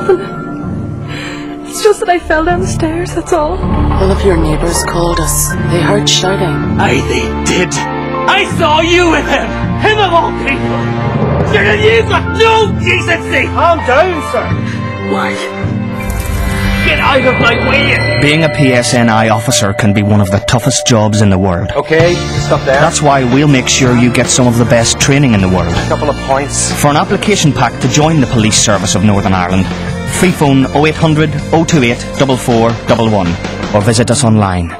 It's nothing. It's just that I fell down the stairs, that's all. One of your neighbours called us. They heard shouting. Aye, they did. I saw you with him. Him of all people. You're an you've got no decency. Calm down, sir. Why? Get out of my way. Being a PSNI officer can be one of the toughest jobs in the world. Okay, stop there. That's why we'll make sure you get some of the best training in the world. a couple of points. For an application pack to join the Police Service of Northern Ireland, free phone 0800 028 4411 or visit us online.